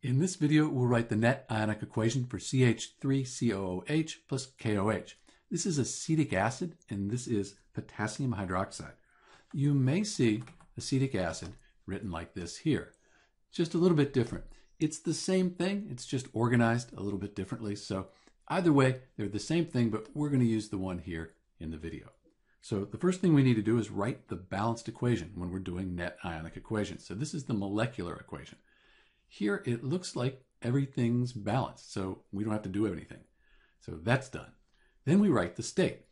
In this video, we'll write the net ionic equation for CH3COOH plus KOH. This is acetic acid, and this is potassium hydroxide. You may see acetic acid written like this here. Just a little bit different. It's the same thing, it's just organized a little bit differently. So either way, they're the same thing, but we're going to use the one here in the video. So the first thing we need to do is write the balanced equation when we're doing net ionic equations. So this is the molecular equation. Here it looks like everything's balanced, so we don't have to do anything. So that's done. Then we write the state.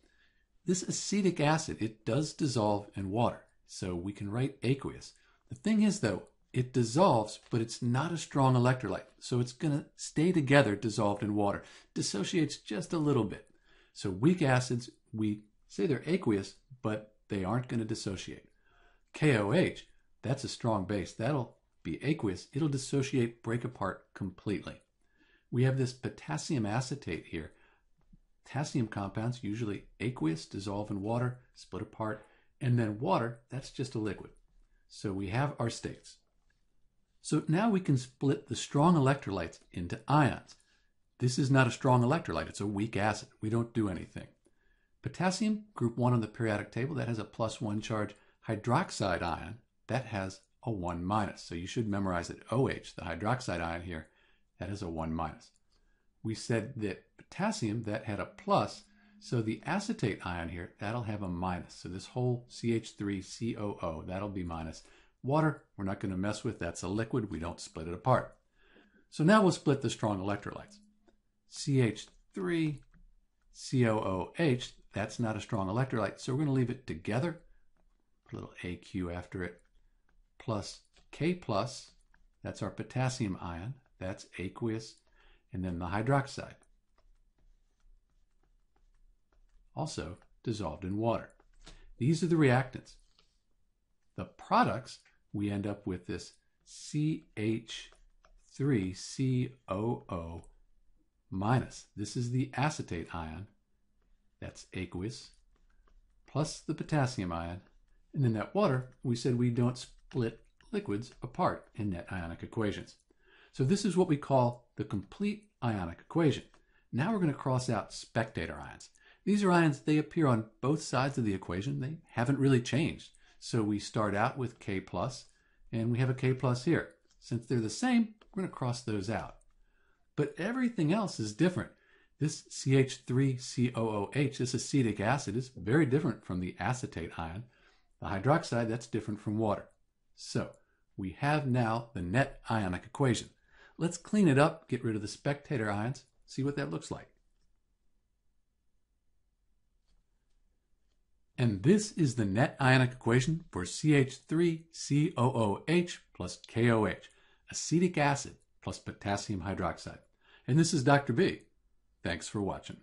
This acetic acid, it does dissolve in water, so we can write aqueous. The thing is though, it dissolves, but it's not a strong electrolyte, so it's going to stay together dissolved in water. Dissociates just a little bit. So weak acids, we say they're aqueous, but they aren't going to dissociate. KOH, that's a strong base. That'll be aqueous, it'll dissociate, break apart completely. We have this potassium acetate here. Potassium compounds, usually aqueous, dissolve in water, split apart, and then water, that's just a liquid. So we have our states. So now we can split the strong electrolytes into ions. This is not a strong electrolyte, it's a weak acid. We don't do anything. Potassium, group 1 on the periodic table, that has a plus 1 charge. Hydroxide ion, that has a 1 minus. So you should memorize that OH, the hydroxide ion here, that is a 1 minus. We said that potassium, that had a plus, so the acetate ion here, that'll have a minus. So this whole CH3COO, that'll be minus. Water, we're not going to mess with. That's a liquid. We don't split it apart. So now we'll split the strong electrolytes. CH3COOH, that's not a strong electrolyte, so we're going to leave it together. Put a little AQ after it plus K plus, that's our potassium ion, that's aqueous, and then the hydroxide. Also dissolved in water. These are the reactants. The products, we end up with this CH3COO minus. This is the acetate ion, that's aqueous, plus the potassium ion. And then that water, we said we don't split liquids apart in net ionic equations. So this is what we call the complete ionic equation. Now we're going to cross out spectator ions. These are ions, they appear on both sides of the equation. They haven't really changed. So we start out with K plus, and we have a K plus here. Since they're the same, we're going to cross those out. But everything else is different. This CH3COOH, this acetic acid, is very different from the acetate ion. The hydroxide, that's different from water. So we have now the net ionic equation. Let's clean it up, get rid of the spectator ions, see what that looks like. And this is the net ionic equation for CH3COOH plus KOH, acetic acid plus potassium hydroxide. And this is Dr. B. Thanks for watching.